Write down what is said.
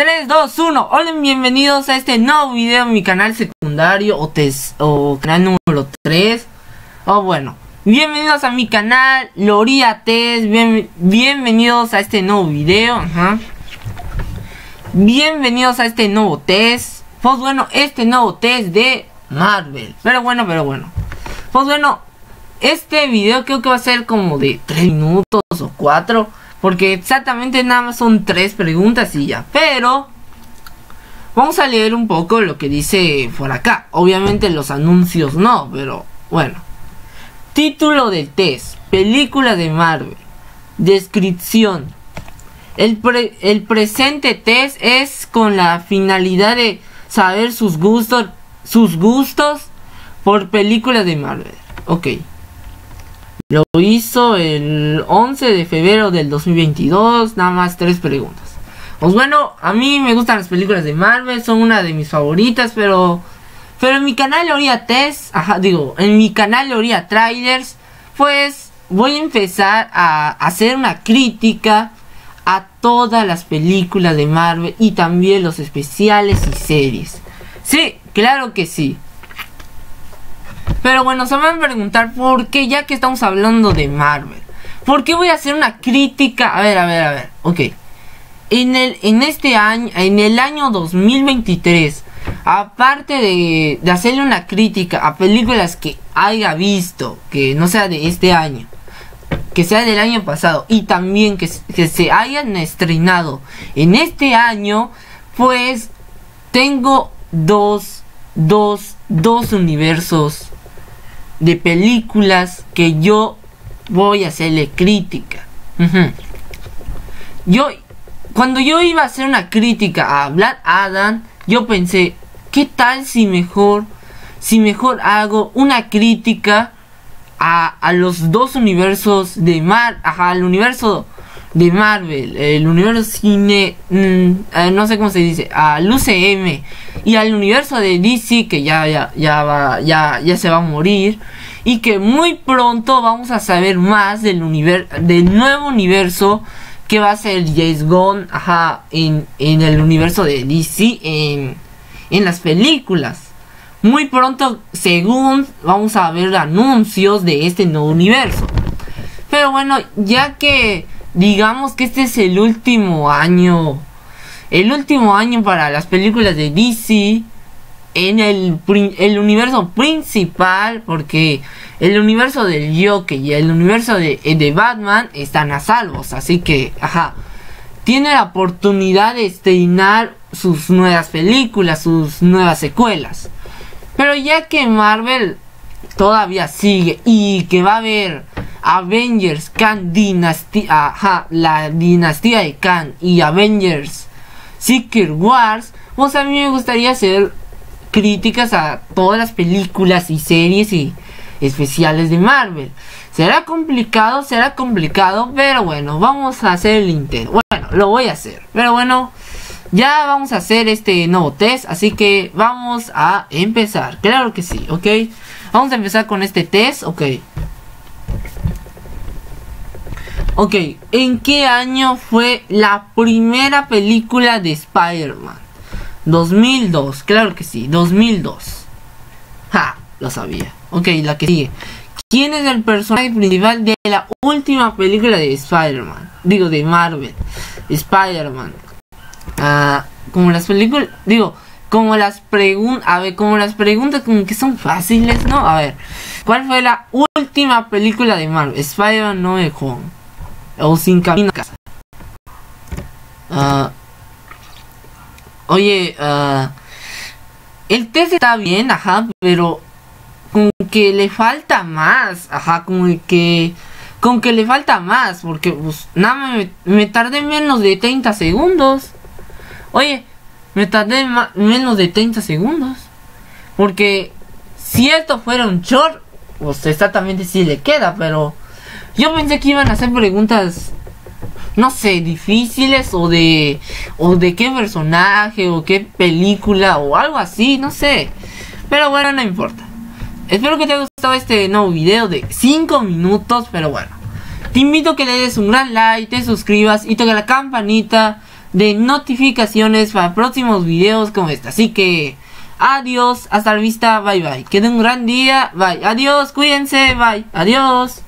3, 2, 1. Hola, bienvenidos a este nuevo video en mi canal secundario o, tes o canal número 3. O bueno, bienvenidos a mi canal Loria Test. Bien bienvenidos a este nuevo video. Ajá. Bienvenidos a este nuevo test. Pues bueno, este nuevo test de Marvel. Pero bueno, pero bueno. Pues bueno, este video creo que va a ser como de 3 minutos o 4. Porque exactamente nada más son 3 preguntas y ya. Pero vamos a leer un poco lo que dice por acá. Obviamente los anuncios no, pero bueno. Título del test. Película de Marvel. Descripción. El, pre el presente test es con la finalidad de saber sus gustos, sus gustos por películas de Marvel. Ok. Lo hizo el 11 de febrero del 2022. Nada más tres preguntas. Pues bueno, a mí me gustan las películas de Marvel. Son una de mis favoritas. Pero pero en mi canal Loria Test. Ajá, digo, en mi canal Loria Trailers. Pues voy a empezar a hacer una crítica a todas las películas de Marvel. Y también los especiales y series. Sí, claro que sí. Pero bueno, se van a preguntar por qué, ya que estamos hablando de Marvel. ¿Por qué voy a hacer una crítica? A ver, a ver, a ver. Ok. En, el, en este año, en el año 2023, aparte de, de hacerle una crítica a películas que haya visto, que no sea de este año, que sea del año pasado, y también que, que se hayan estrenado en este año, pues tengo dos, dos, dos universos de películas que yo voy a hacerle crítica. Yo, cuando yo iba a hacer una crítica a Black Adam, yo pensé, ¿qué tal si mejor, si mejor hago una crítica a, a los dos universos de Mar, ajá, al universo de Marvel, el universo cine, mmm, eh, no sé cómo se dice, al UCM y al universo de DC que ya ya ya va, ya ya se va a morir y que muy pronto vamos a saber más del universo del nuevo universo que va a ser James Gunn, en, en el universo de DC en en las películas. Muy pronto, según vamos a ver anuncios de este nuevo universo. Pero bueno, ya que digamos que este es el último año, el último año para las películas de DC en el, el universo principal, porque el universo del Joker y el universo de, de Batman están a salvos, así que, ajá, tiene la oportunidad de estrenar sus nuevas películas, sus nuevas secuelas. Pero ya que Marvel todavía sigue y que va a haber Avengers Khan Dynasty, ajá, la dinastía de Khan y Avengers Secret Wars, pues a mí me gustaría hacer críticas a todas las películas y series y especiales de Marvel. Será complicado, será complicado, pero bueno, vamos a hacer el intento. Bueno, lo voy a hacer, pero bueno, ya vamos a hacer este nuevo test, así que vamos a empezar. Claro que sí, ok. Vamos a empezar con este test, ok. Ok, ¿en qué año fue la primera película de Spider-Man? 2002, claro que sí, 2002. Ja, lo sabía. Ok, la que sigue. ¿Quién es el personaje principal de la última película de Spider-Man? Digo, de Marvel. Spider-Man. Ah, como las películas, digo, como las preguntas, a ver, como las preguntas como que son fáciles, ¿no? A ver, ¿cuál fue la última película de Marvel? Spider-Man No Home. O Sin Camino a Casa. Uh, oye, uh, el test está bien, ajá, pero como que le falta más, ajá, como que con que le falta más, porque pues nada me, me tardé menos de 30 segundos. Oye, me tardé menos de 30 segundos. Porque si esto fuera un short, pues exactamente sí le queda, pero yo pensé que iban a hacer preguntas no sé, difíciles o de o de qué personaje o qué película o algo así, no sé. Pero bueno, no importa. Espero que te haya gustado este nuevo video de 5 minutos, pero bueno. Te invito a que le des un gran like, te suscribas y toque la campanita de notificaciones para próximos videos como este. Así que adiós, hasta la vista, bye bye. Que un gran día, bye. Adiós, cuídense, bye. Adiós.